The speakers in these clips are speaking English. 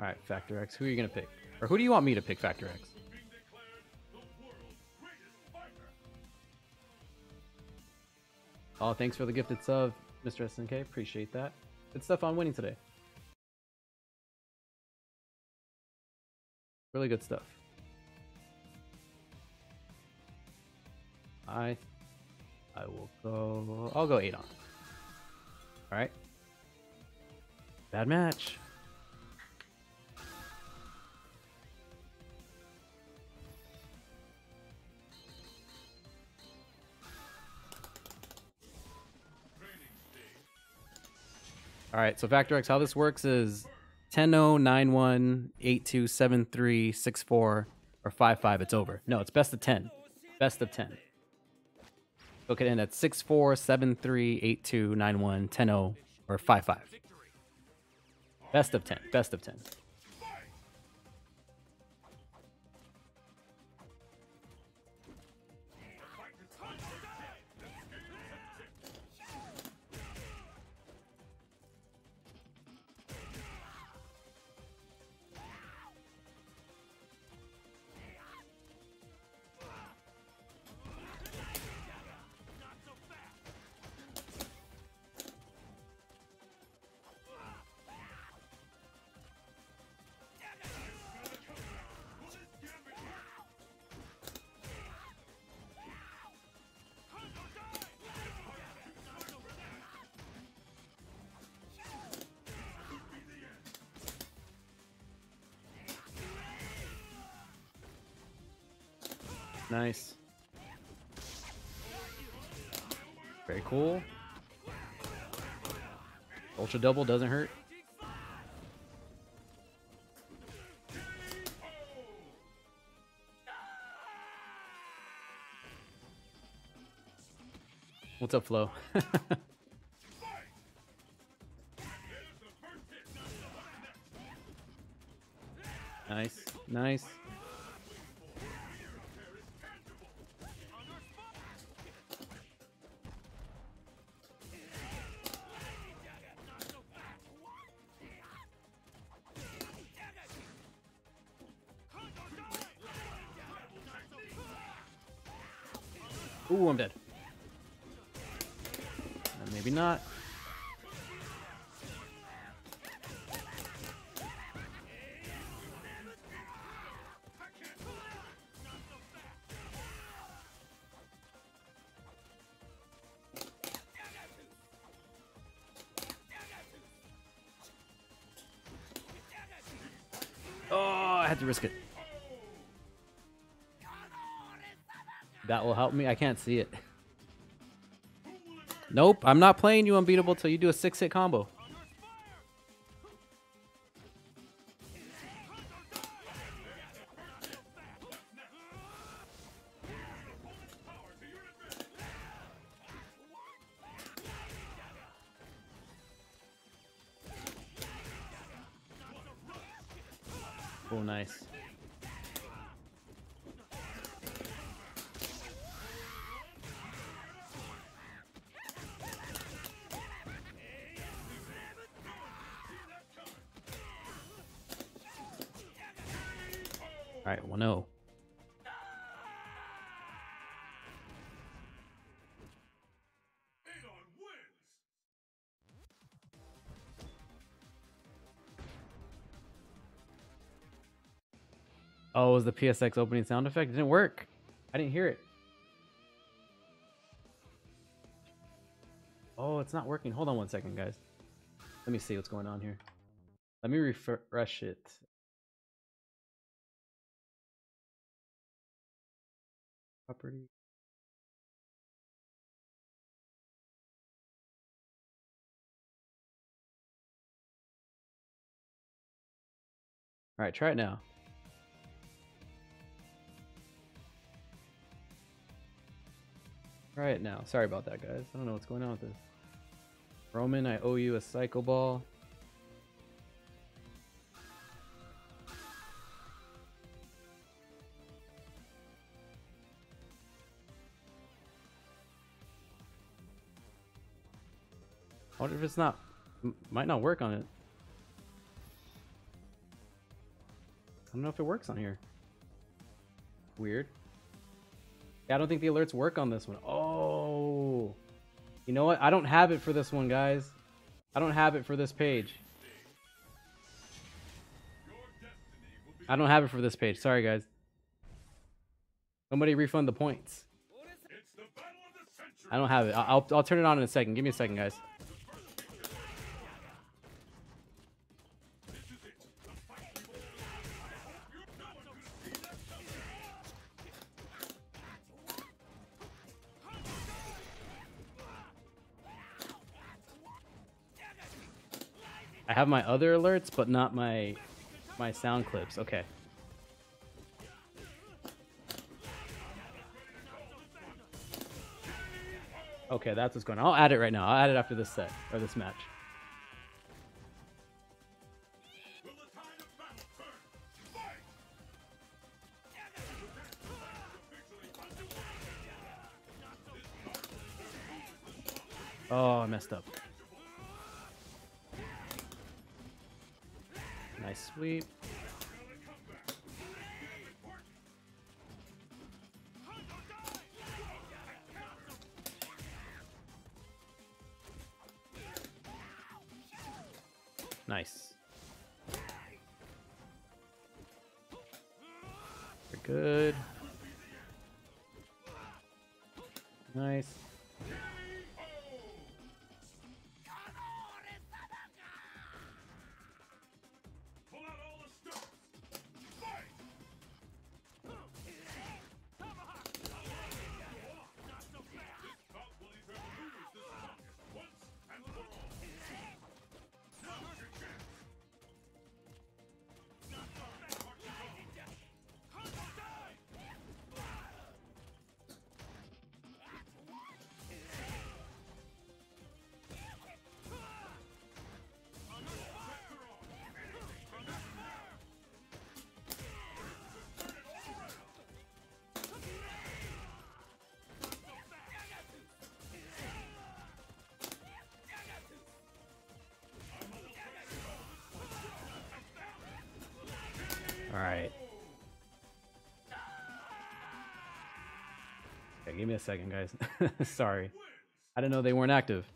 All right, Factor X. Who are you gonna pick, or who do you want me to pick, Factor X? Oh, thanks for the gifted sub, Mr. SNK. Appreciate that. Good stuff on winning today. Really good stuff. I I will go I'll go Adon. All right. Bad match. All right, so Factor X, how this works is 10 0 9 1 8 2 7 3 6 4 or 5 5. It's over. No, it's best of 10. Best of 10. Look at it at 6 4 7 3 8 2 9 1 10 0 or 5 5. Best of 10. Best of 10. Nice. Very cool. Ultra double doesn't hurt. What's up, Flo? nice, nice. Ooh, I'm dead. Uh, maybe not. Oh, I had to risk it. That will help me. I can't see it. Nope, I'm not playing you unbeatable till you do a six hit combo. Oh, nice. Oh, it was the PSX opening sound effect? It didn't work. I didn't hear it. Oh, it's not working. Hold on one second, guys. Let me see what's going on here. Let me refresh it. Property. All right, try it now. Try it now. Sorry about that, guys. I don't know what's going on with this. Roman, I owe you a cycle ball. I wonder if it's not, might not work on it. I don't know if it works on here. Weird. Yeah, I don't think the alerts work on this one. Oh. You know what? I don't have it for this one, guys. I don't have it for this page. I don't have it for this page. Sorry, guys. Somebody refund the points. I don't have it. I'll, I'll turn it on in a second. Give me a second, guys. Have my other alerts, but not my my sound clips. Okay. Okay, that's what's going on. I'll add it right now. I'll add it after this set or this match. Oh, I messed up. Sweep. All right. Okay, give me a second, guys. Sorry. I didn't know they weren't active.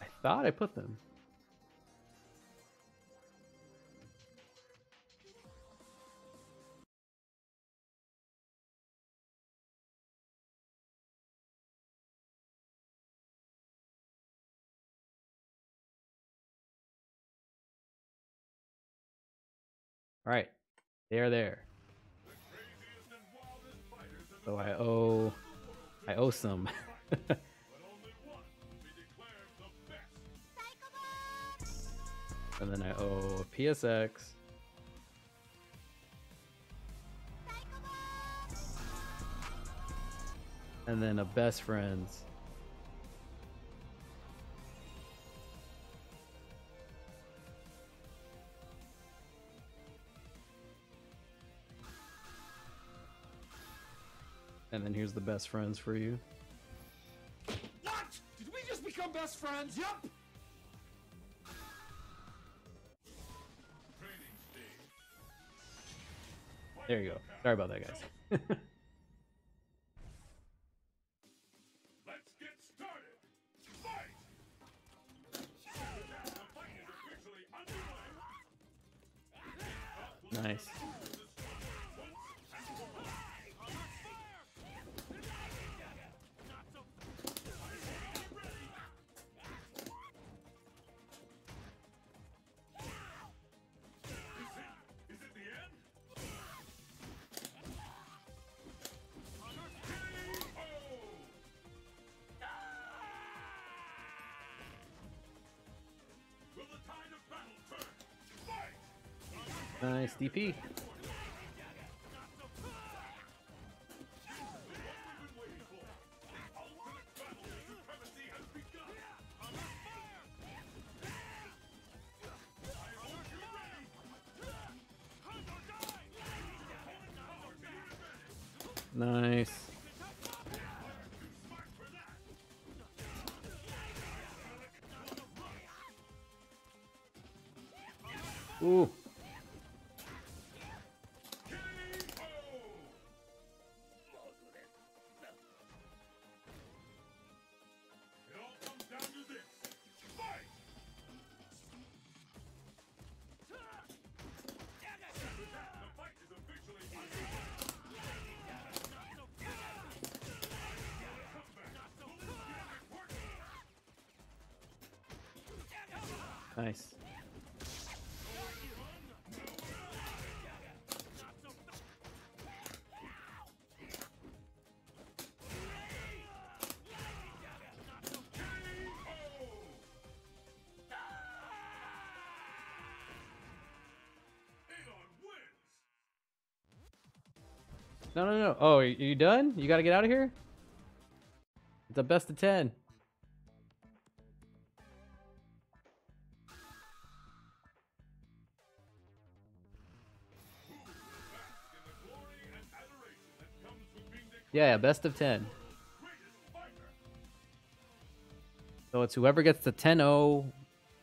I thought I put them. All right, they are there. So I owe, I owe some. and then I owe a PSX. And then a best friends. And then here's the best friends for you. What? Did we just become best friends? Yup. There you go. Sorry about that, guys. Nice DP. Nice. No, no, no. Oh, you done? You gotta get out of here? It's a best of 10. Yeah, best of 10. So it's whoever gets to 10 0,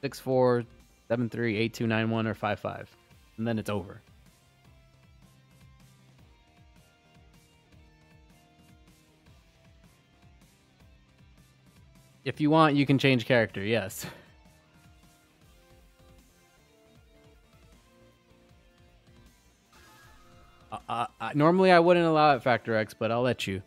6 4, 7 3, 8 2, 9 1, or 5 5. And then it's over. If you want, you can change character, yes. Uh, normally I wouldn't allow it, Factor X, but I'll let you.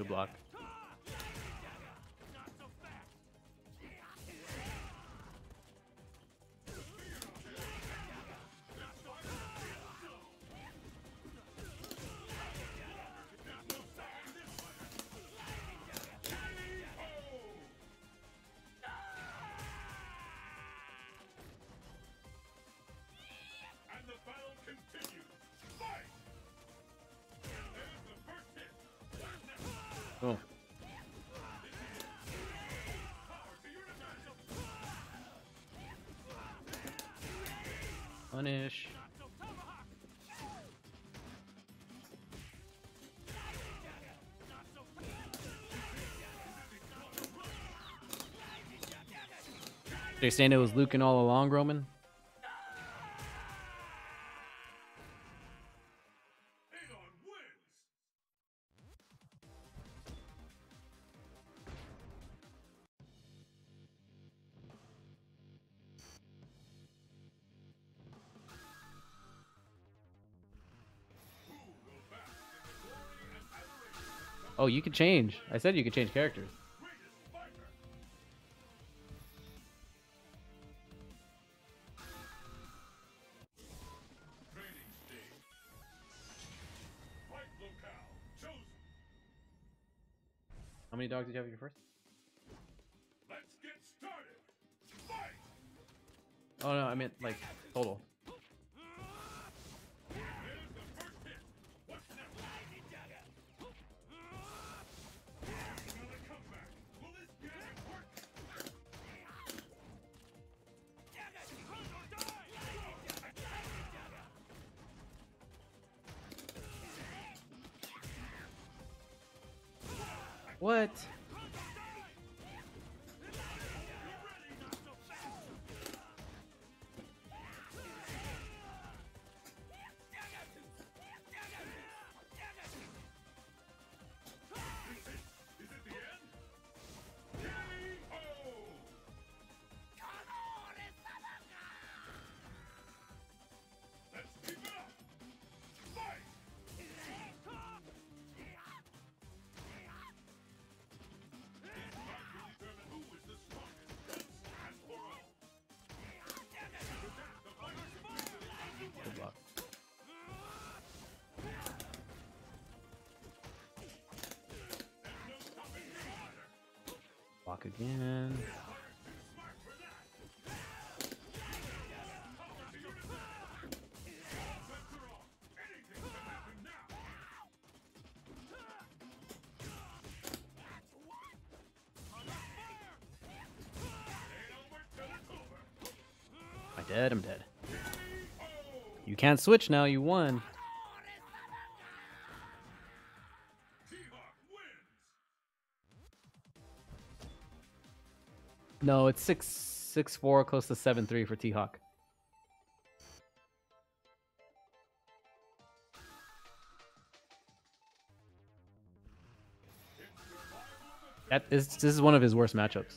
Good block. Oh. Punish. They saying it was Lucan all along, Roman? Oh, you can change. I said you could change characters. greatest fighter? Training stage. Fight locale chosen. How many dogs did you have in your first? Let's get started. Fight! Oh no, I meant like total. What? T-Hawk again. Am I dead? I'm dead. You can't switch now, you won. No, it's six six four, close to seven three for T Hawk. That is this is one of his worst matchups.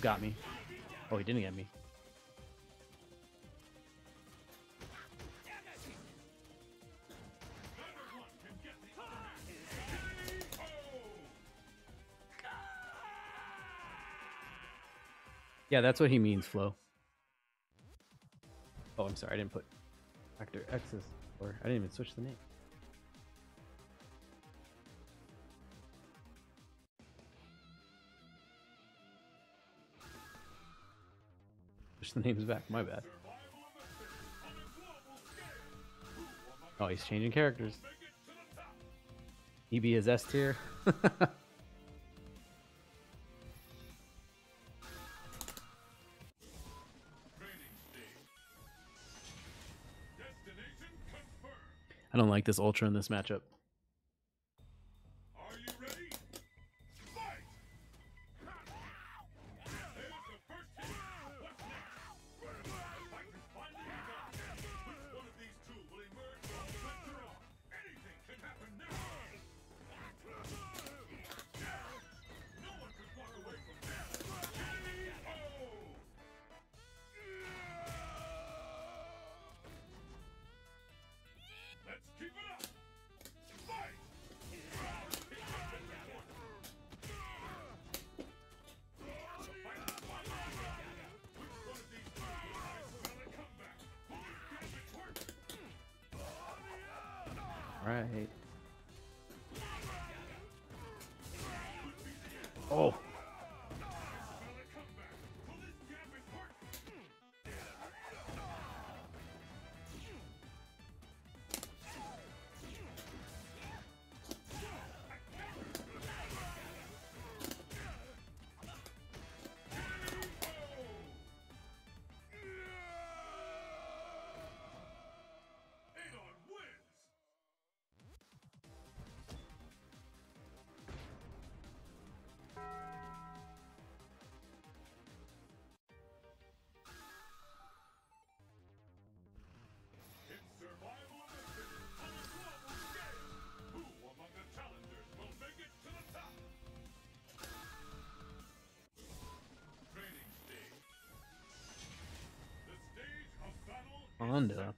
Got me. Oh, he didn't get me. Yeah, that's what he means, Flo. Oh, I'm sorry, I didn't put Factor X's, or I didn't even switch the name. Switch the names back, my bad. Oh, he's changing characters. EB is S tier. I don't like this Ultra in this matchup. Right. Oh. Honda.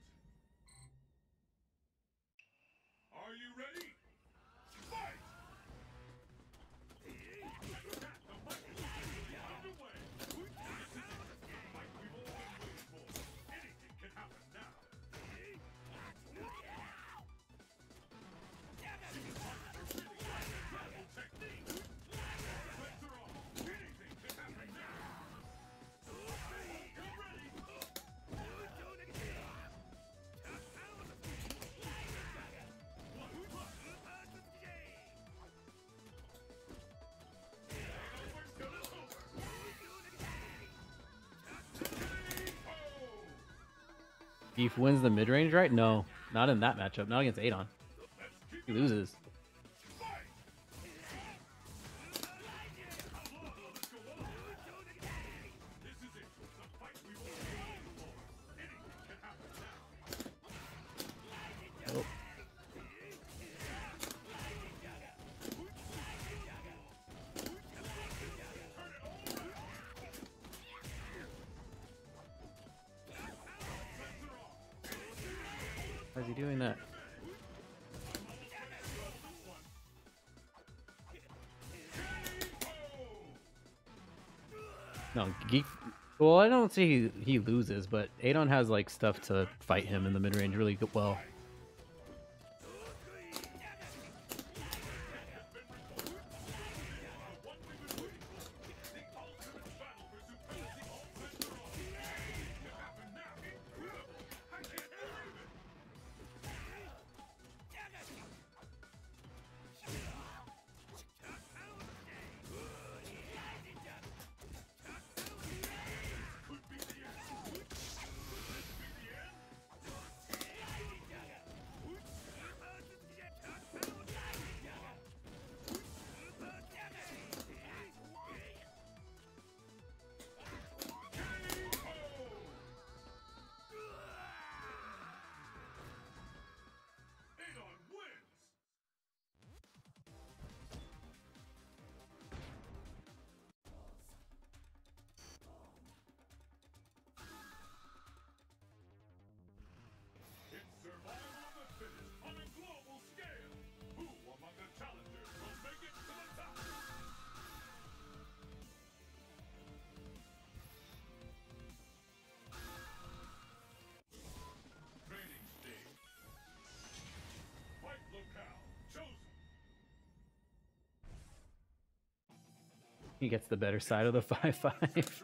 Gief wins the mid range, right? No, not in that matchup. Not against Adon. He loses. How's he doing that? No, Geek. Well, I don't see he, he loses, but Adon has like stuff to fight him in the mid range really well. He gets the better side of the 5 5.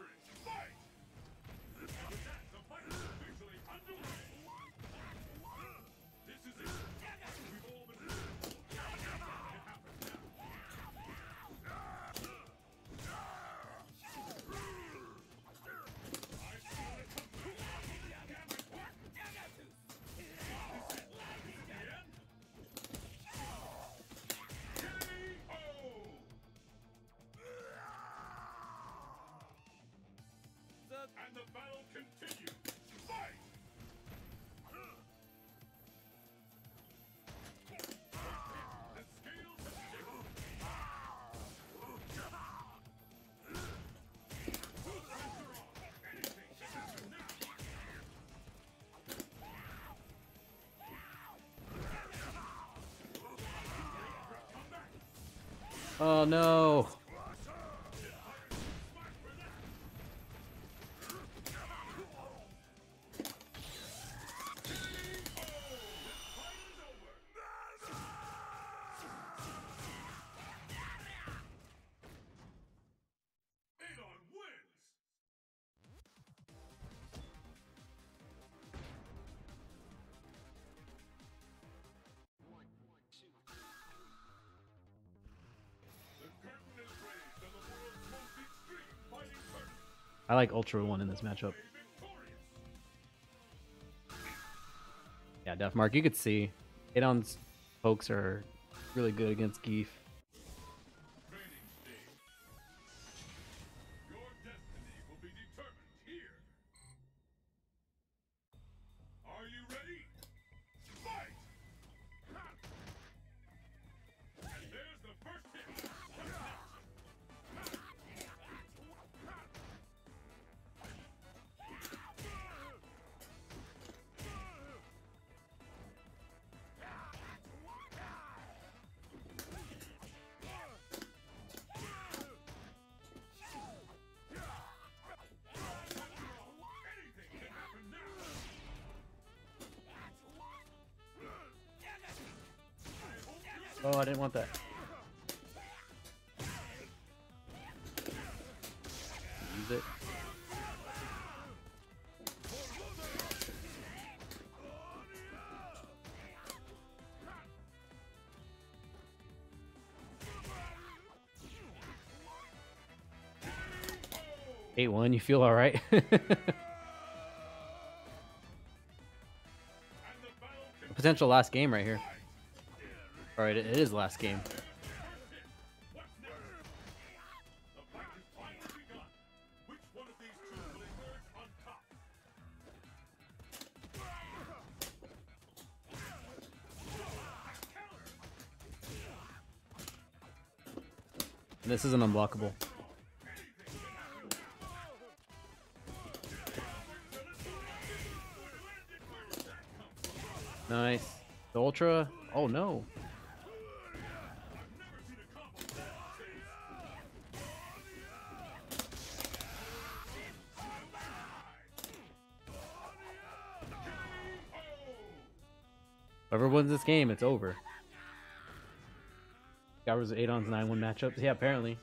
Oh no. I like Ultra 1 in this matchup. Yeah, Def Mark, you could see Adon's pokes are really good against Gief. Oh, I didn't want that. Use it. Eight one. You feel all right? Potential last game right here. All right, it is last game. This isn't unblockable. Nice. The ultra. Oh no. Whoever wins this game, it's over. That was Adon's 9 1 matchups. Yeah, apparently.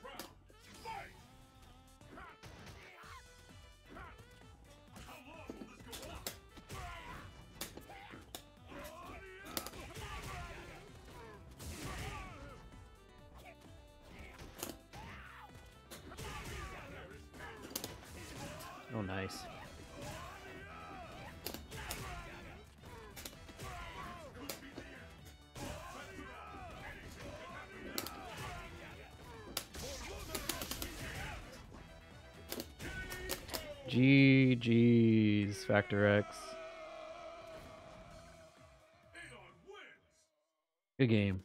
Factor X. Good game.